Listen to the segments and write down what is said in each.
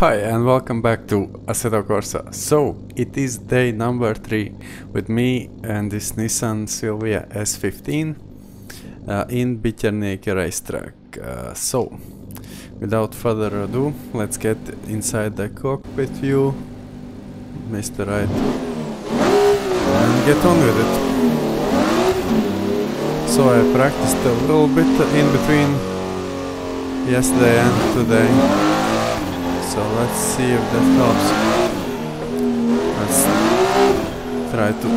Hi and welcome back to Assetto Corsa. So, it is day number 3 with me and this Nissan Silvia S15 uh, in Biķernīki racetrack. Uh, so, without further ado, let's get inside the cockpit view, Mr. Right, and get on with it. So I practiced a little bit in between yesterday and today. So let's see if that helps. Let's try to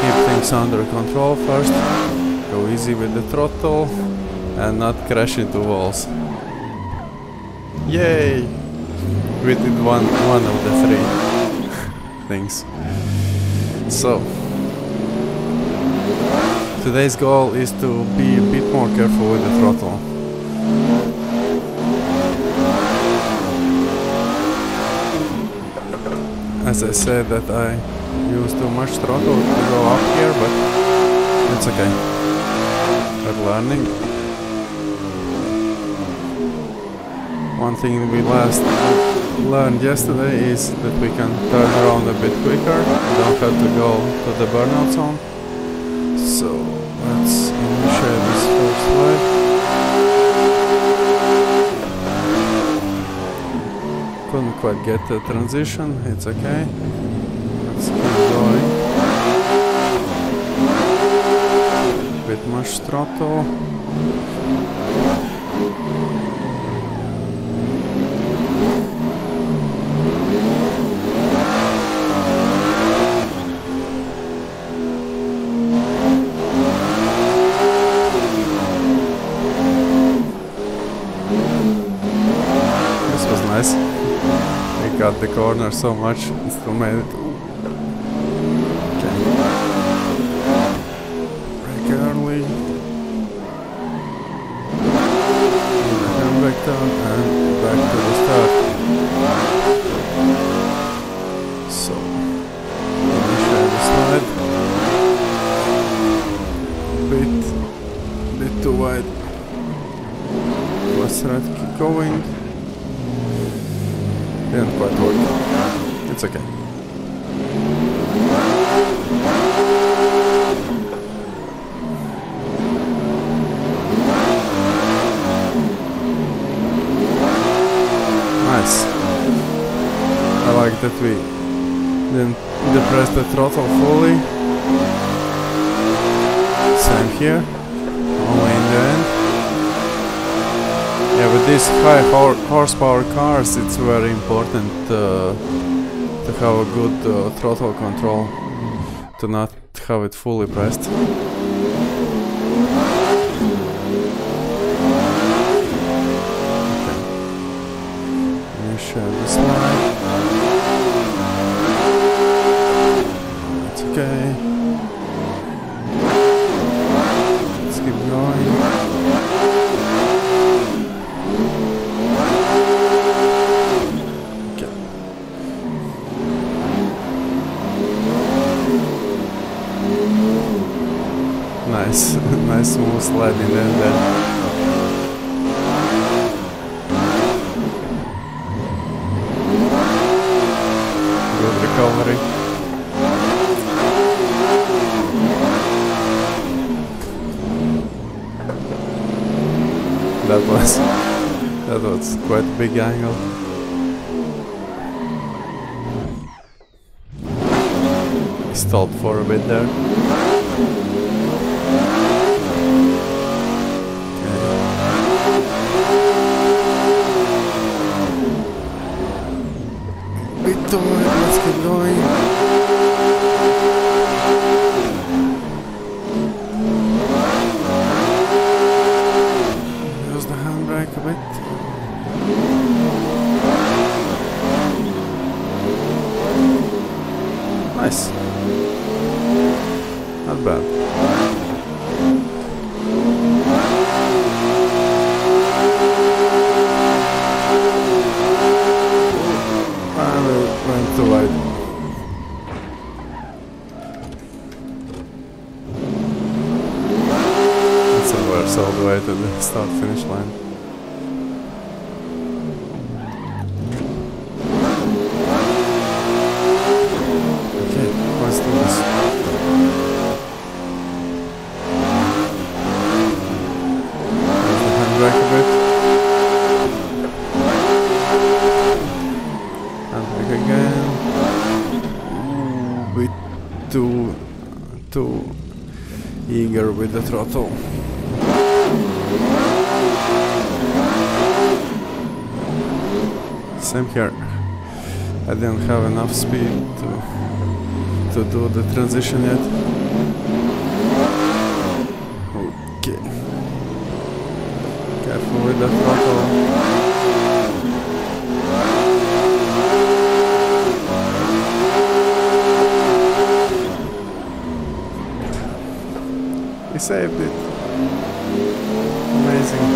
keep things under control first. Go easy with the throttle and not crash into walls. Yay! We did one, one of the three things. So, today's goal is to be a bit more careful with the throttle. As I said that I used too much throttle to go up here, but it's okay. We're learning. One thing we last learned yesterday is that we can turn around a bit quicker. Don't have to go to the burnout zone. So let's initiate this first slide. couldn't quite get the transition, it's okay. Let's keep going. Bit much throttle. This was nice. We got the corner so much, still made it. Okay. Brake early. Come back down and back to the start. So, initiate the slide. Bit, bit too wide. Let's try to keep going. Didn't quite work. It's okay. Nice. I like that we didn't depress the throttle fully. Same here. Only in the end. Yeah, with these high hor horsepower cars, it's very important uh, to have a good uh, throttle control, to not have it fully pressed. Okay. Let me share the slide. It's okay. Let's keep going. Okay. Nice, nice smooth sliding in there. Good recovery. That was that big angle. Stalled for a bit there. Let's keep going. And back again. Bit too, too eager with the throttle. Same here. I didn't have enough speed to to do the transition yet. The saved it. Amazing.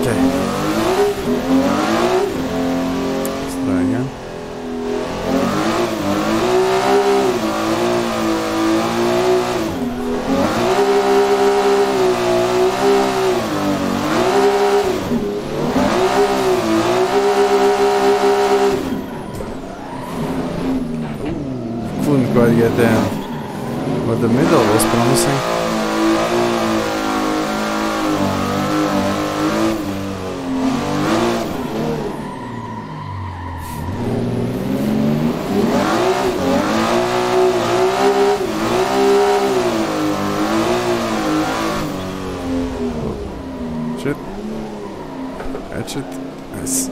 Okay. Let's try again. Couldn't quite get there, but the middle was promising. Shit. Catch it. Nice.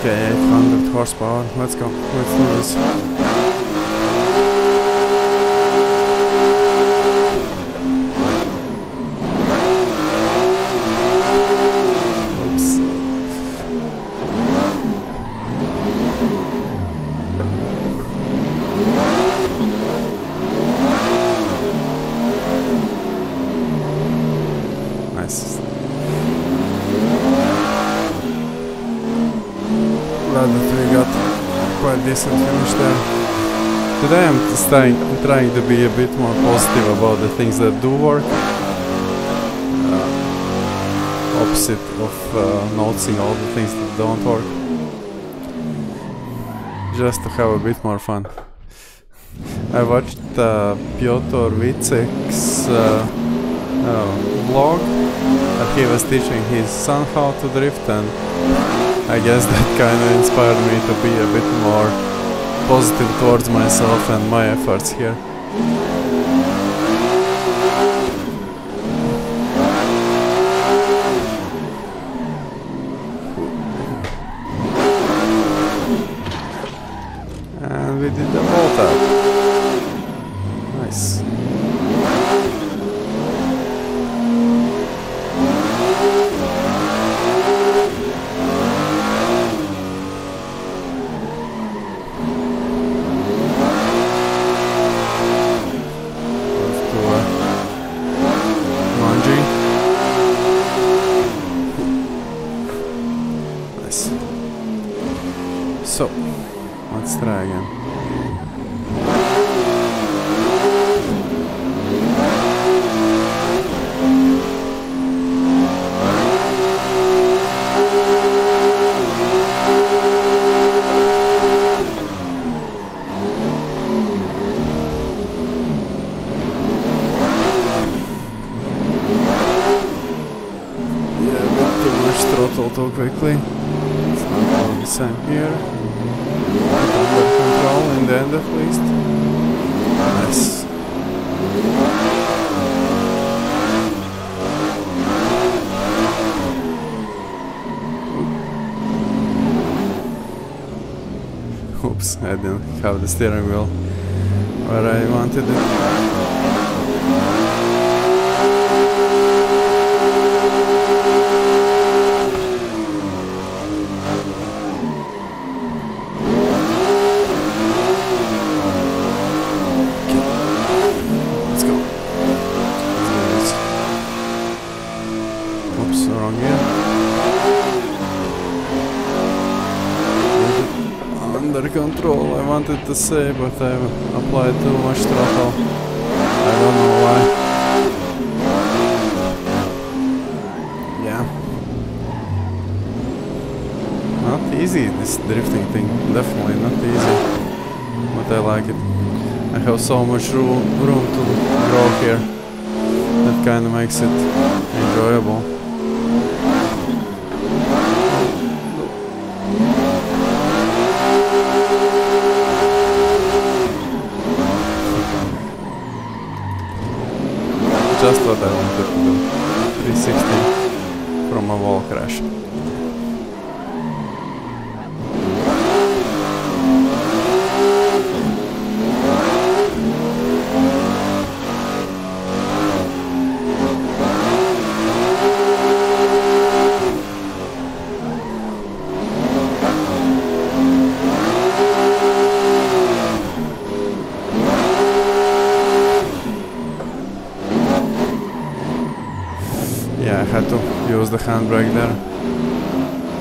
Okay, 800 horsepower. Let's go. Let's do this. Oops. Nice. Glad that we got quite decent finish there. Today I'm trying, trying to be a bit more positive about the things that do work. Uh, opposite of uh, noticing all the things that don't work. Just to have a bit more fun. I watched uh, Piotr Więcek's uh, uh, vlog that he was teaching his son how to drift and I guess that kind of inspired me to be a bit more positive towards myself and my efforts here. And we did the volta. Nice. Off to uh, Manji. Nice. So, let's try again. Yeah, a bit too much throttle too quickly. It's not all the same here. Under control in the end at least. Nice. Oops, I didn't have the steering wheel where I wanted it. Let's go. Let's do this. Oops, wrong gear. Under control, I wanted to say, but I applied too much throttle. I don't know why. Yeah. Not easy. this drifting thing. Definitely not easy. But I like it. I have so much room, room to grow here. That kind of makes it enjoyable. Just what I wanted to do. 360 from a wall crash. Yeah, I had to use the handbrake there.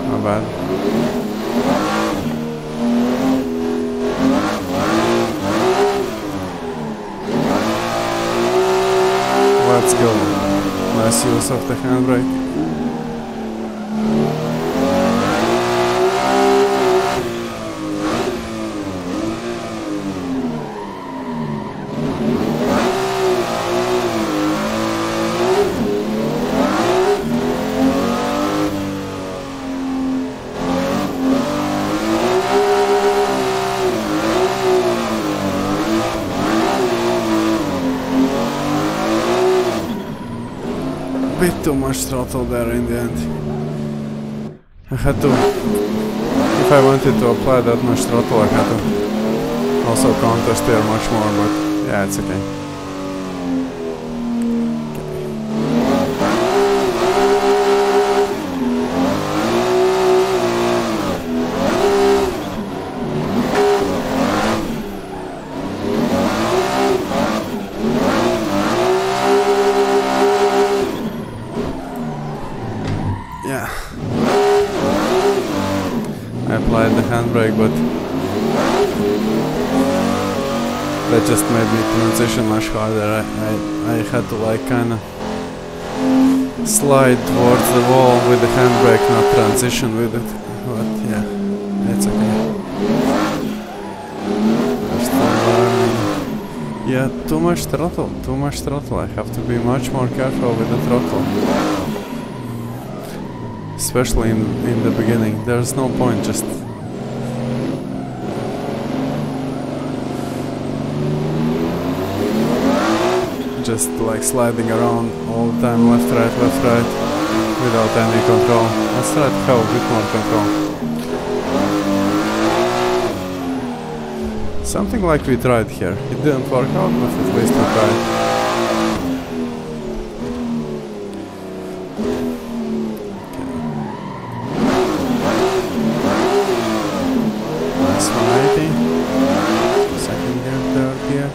My bad. Let's go. Nice use of the handbrake. bit too much throttle there in the end. I had to, if I wanted to apply that much throttle, I had to also counter steer much more, but yeah, it's okay. Yeah. I handbrake, but that just made me transition much harder. I, I, I had to like kind of slide towards the wall with the handbrake, not transition with it. But yeah, it's okay. Learning. Uh, yeah, too much throttle, too much throttle. I have to be much more careful with the throttle especially in, in the beginning. There's no point just just like sliding around all the time, left, right, left, right, without any control. Let's try to have a bit more control. Something like we tried here. It didn't work out, but at least we tried. Nice 180. Second gear, third gear.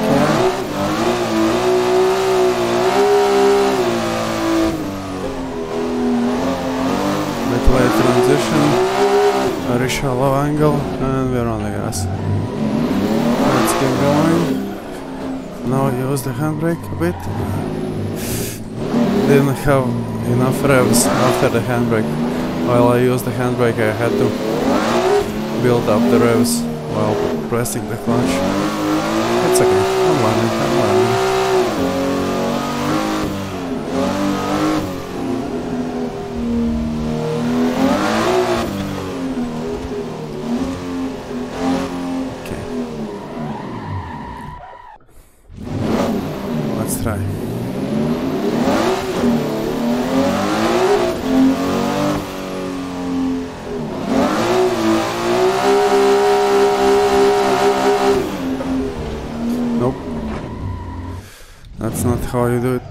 Okay. Mid-way transition. a low angle, and we're on the gas. Let's keep going. Now use the handbrake a bit. Didn't have enough revs after the handbrake. While I used the handbrake, I had to build up the revs while pressing the clutch. It's okay. I'm learning. I'm learning. Okay. Let's try. Nope. That's not how you do it.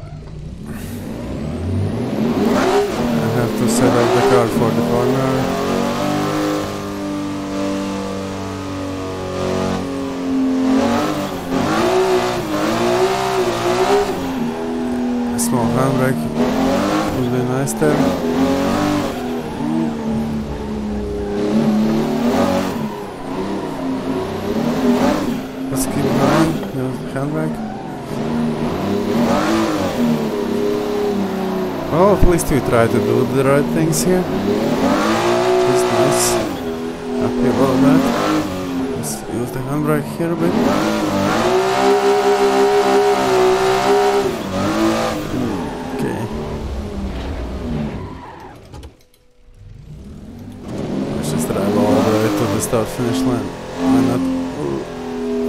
I have to set up the car for the corner. A small handbrake would be nice there. Let's keep going. Use the handbrake. We try to do the right things here. Just Nice. Happy about that. Let's use the handbrake here a bit. Okay. Let's just drive all the way to the start finish line. Why not?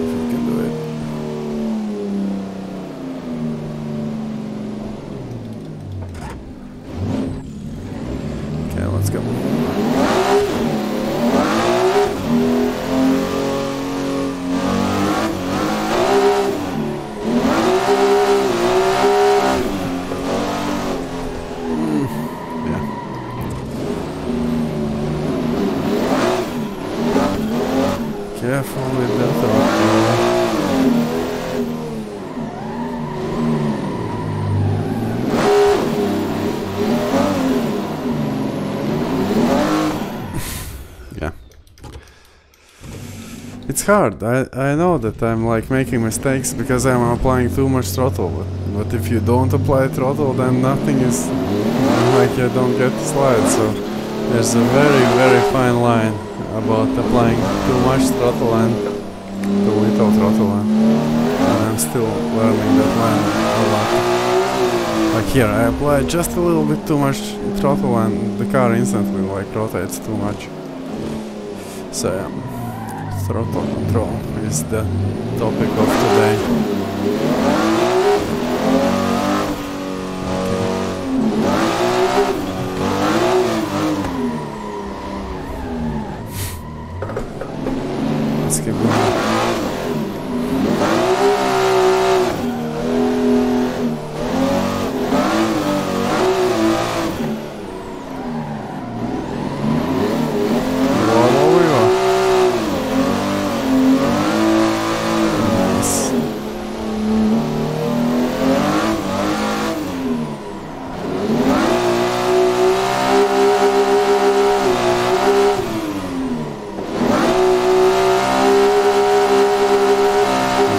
If we can do it. Okay, let's go. Mm, yeah. Careful with that throttle. yeah. It's hard. I, I know that I'm like making mistakes because I'm applying too much throttle. But, but if you don't apply throttle, then nothing is like you don't get the slide. So there's a very very fine line about applying too much throttle and too little throttle. And, I'm still learning that line a lot. Like here, I apply just a little bit too much throttle and the car instantly like rotates too much. So yeah, throttle control is the topic of today. Let's keep going. Wow, wow, wow. Nice.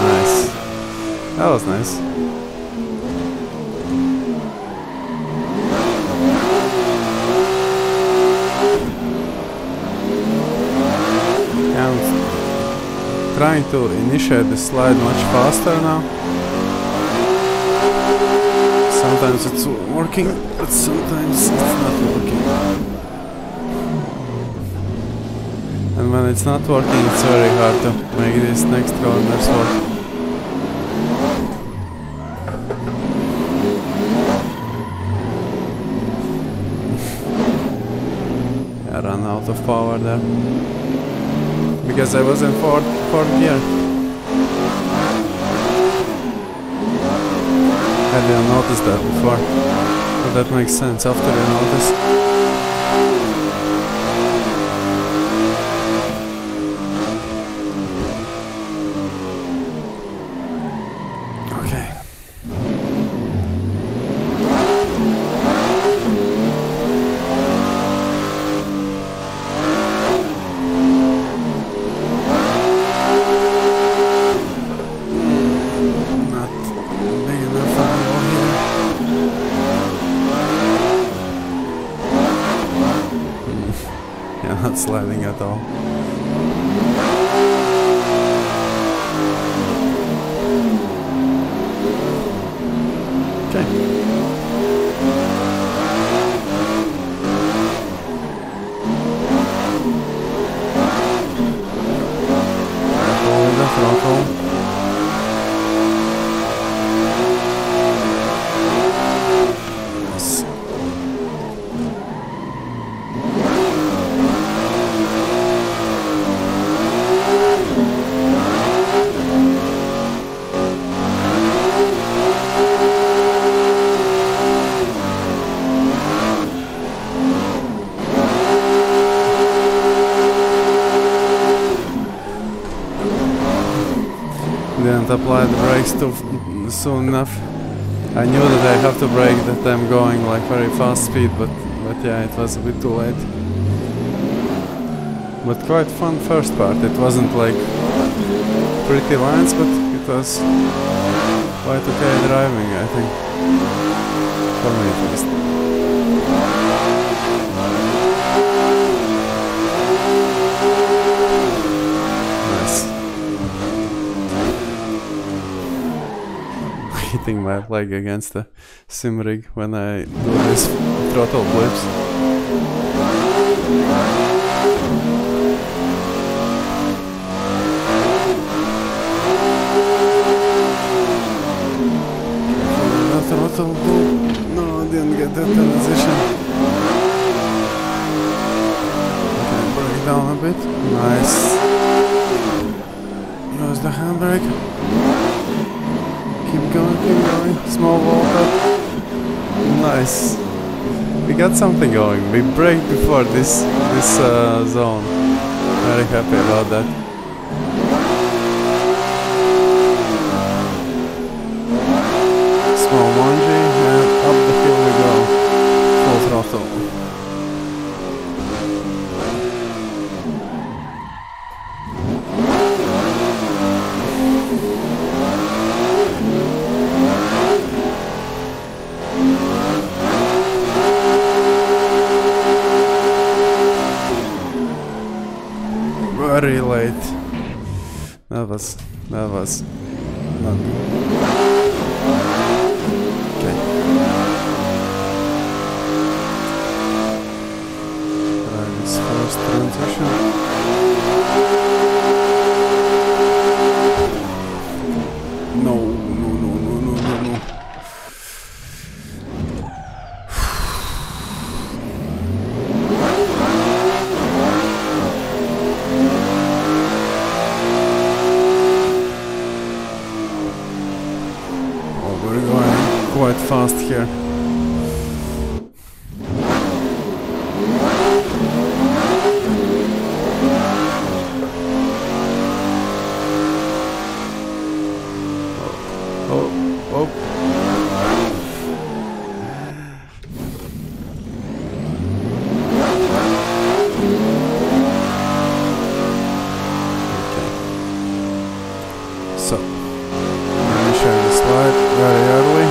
Nice. That was nice. I'm trying initiate the slide much faster now. Sometimes it's working, but sometimes it's not working. And when it's not working, it's very hard to make these next corners work. I ran out of power there. Because I was in fourth, fourth gear. I didn't notice that before. But that makes sense after you notice. Okay. Not big enough anymore here. Mm. Yeah, not sliding at all. Okay. Careful with the throttle. Yes. Didn't apply the brakes too soon enough. I knew that I have to brake that I'm going like very fast speed, but but yeah, it was a bit too late. But quite fun first part. It wasn't like pretty lines, but it was quite okay driving, I think. For me at least. Hitting my leg against the sim rig when I do this throttle blips. throttle. No, I didn't get that transition. Okay, break down a bit. Nice. Use the handbrake. Keep going, keep going. Small up. Nice. We got something going. We break before this this uh, zone. Very happy about that. Small 1G and up the hill we go. Full throttle. Very late. That was that was not. Okay. Try this first transition. No, no, no, no, no, no, no. Oh, we're going quite fast here. Oh, oh. Okay. So, Initially slide very early.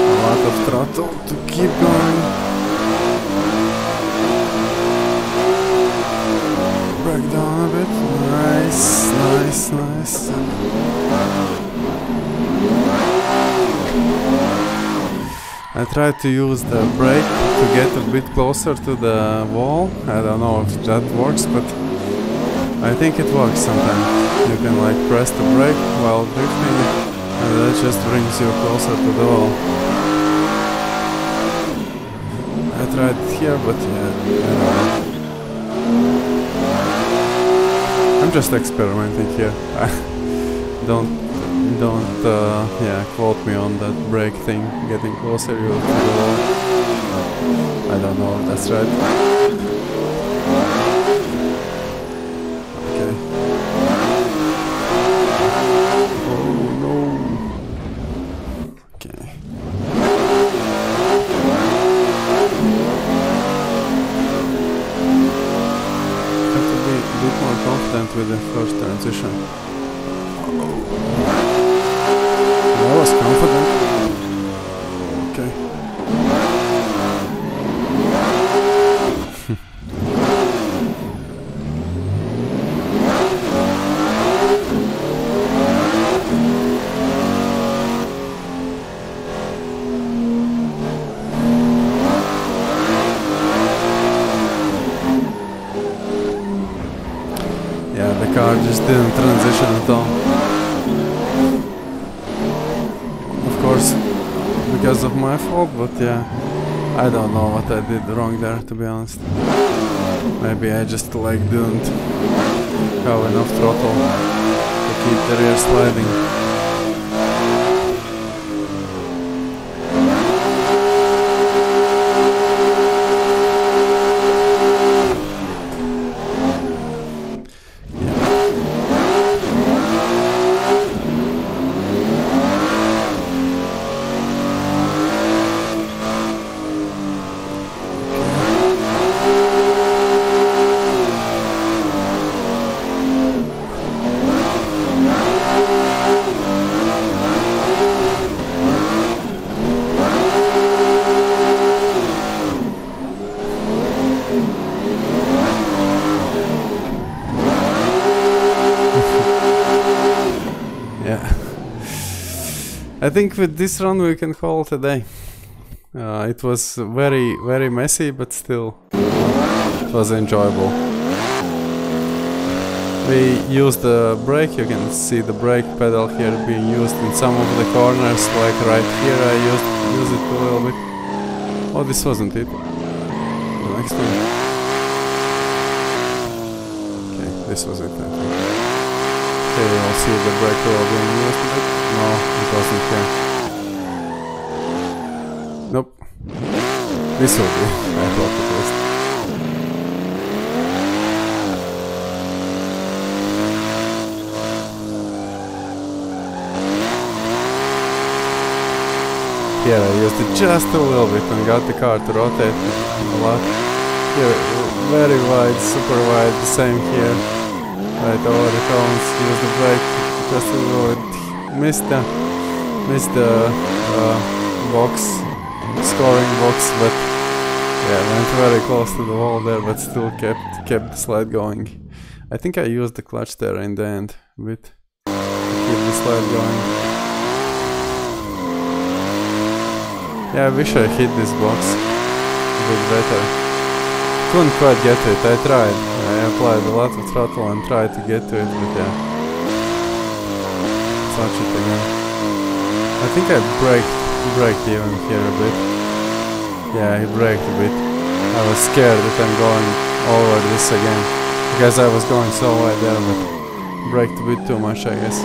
A lot of throttle to keep going. Break down a bit. Nice, nice, nice. I tried to use the brake to get a bit closer to the wall. I don't know if that works, but I think it works sometimes. You can like press the brake while drifting and that just brings you closer to the wall. I tried it here but yeah. I'm just experimenting here. I don't don't uh, yeah quote me on that brake thing getting closer you the. I don't know that's right. Okay. Oh no. Okay. Have to be a bit more confident with the first transition. I was confident. Okay. Yeah, the car just didn't transition at all. Of course, because of my fault, but yeah, I don't know what I did wrong there, to be honest. Maybe I just like didn't have enough throttle to keep the rear sliding. I think with this run we can call it a day. Uh, it was very, very messy, but still it was enjoyable. We used the brake, you can see the brake pedal here being used in some of the corners, like right here I used use it a little bit. Oh, this wasn't it. The next one. Okay, this was it, I think. Okay, I'll see the brake pedal being used. No, it wasn't here. Nope. This will be. I thought it was. Here I used it just a little bit and got the car to rotate a lot. Here, very wide, super wide, the same here. Right over the cones, use the brake just a little bit. Missed the, missed the uh, box, scoring box, but yeah, went very close to the wall there, but still kept kept the slide going. I think I used the clutch there in the end, with keep the slide going. Yeah, I wish I hit this box a bit better. Couldn't quite get it, I tried. I applied a lot of throttle and tried to get to it, but yeah. Touch it again. I think I braked, braked even here a bit. Yeah, he braked a bit. I was scared that I'm going over this again. Because I was going so wide there, but braked a bit too much, I guess.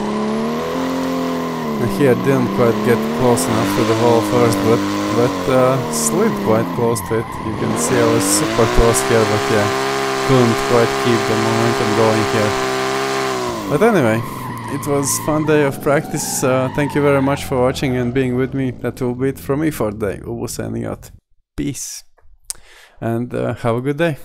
And here didn't quite get close enough to the wall first, but but uh, slid quite close to it. You can see I was super close here, but yeah, couldn't quite keep the momentum going here. But anyway, it was fun day of practice. Uh, thank you very much for watching and being with me. That will be it from me for the day. Ubu signing out. Peace. And uh, have a good day.